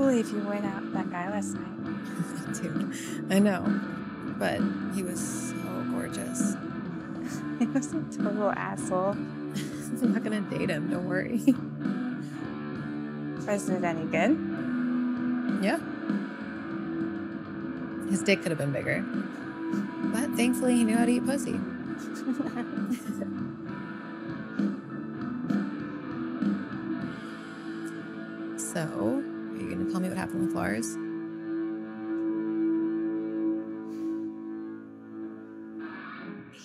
believe you went out with that guy last night. Dude, I know. But he was so gorgeous. He was a total asshole. I'm not gonna date him, don't worry. Was it any good? yeah. His dick could have been bigger. But thankfully, he knew how to eat pussy. so, are you gonna tell me what happened with Lars?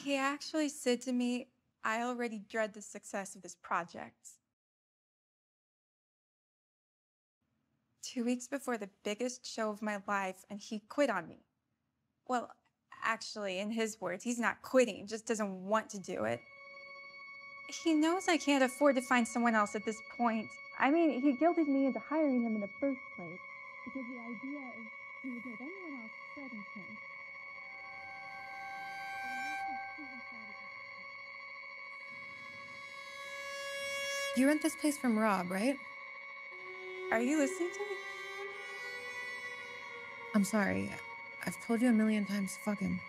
He actually said to me, I already dread the success of this project. Two weeks before the biggest show of my life, and he quit on me. Well, actually, in his words, he's not quitting, just doesn't want to do it. He knows I can't afford to find someone else at this point. I mean, he guilted me into hiring him in the first place because the idea is he would give anyone else threatened him. You rent this place from Rob, right? Are you listening to me? I'm sorry. I've told you a million times fuck him.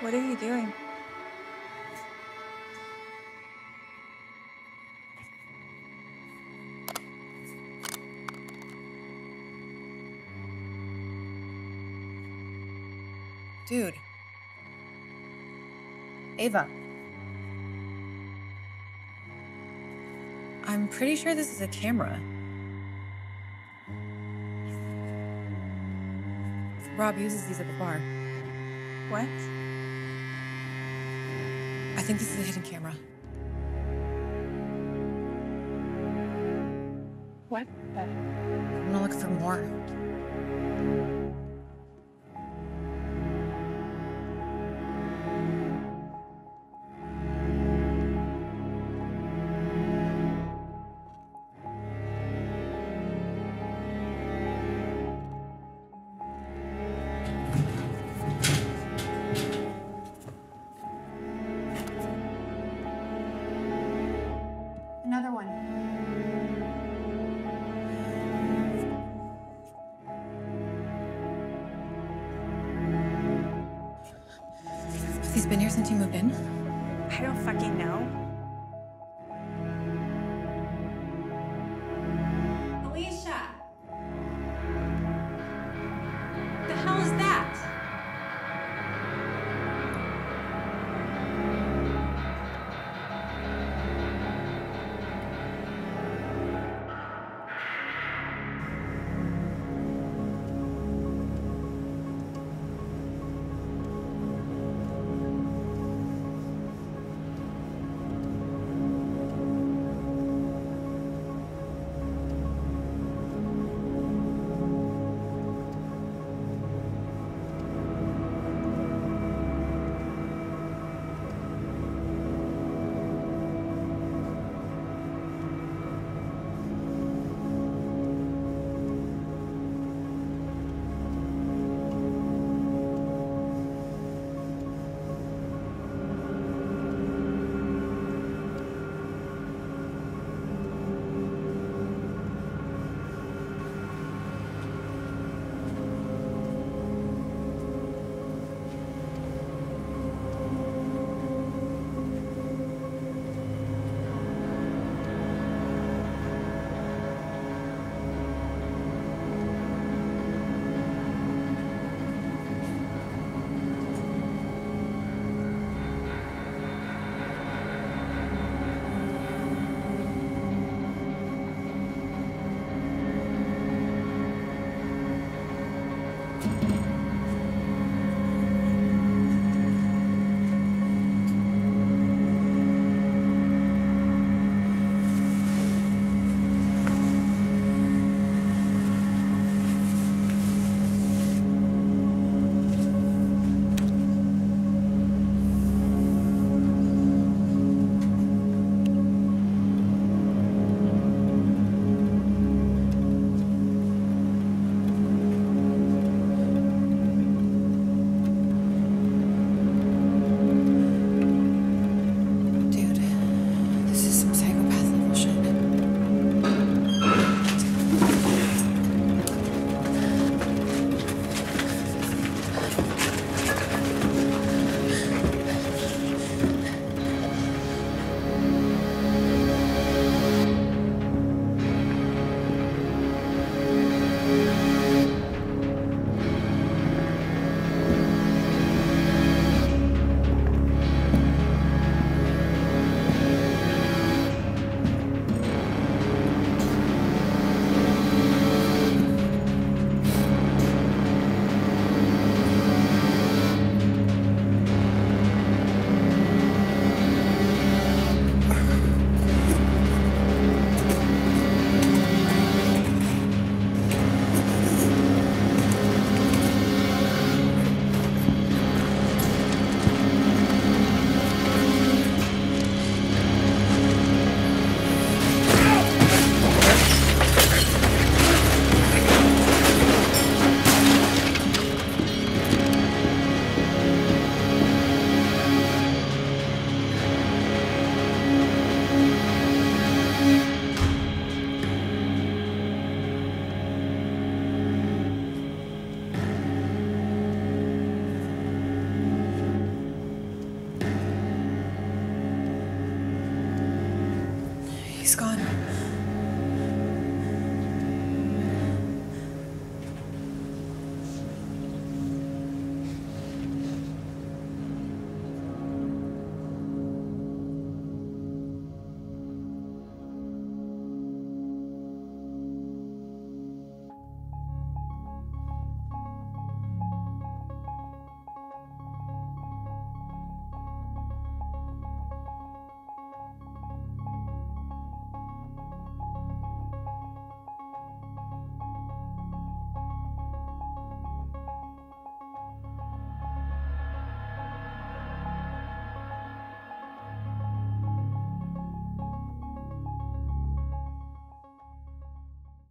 What are you doing? Dude. Ava. I'm pretty sure this is a camera. Rob uses these at the bar. What? I think this is a hidden camera. What the? I'm gonna look for more. These been here since you moved in? I don't fucking know.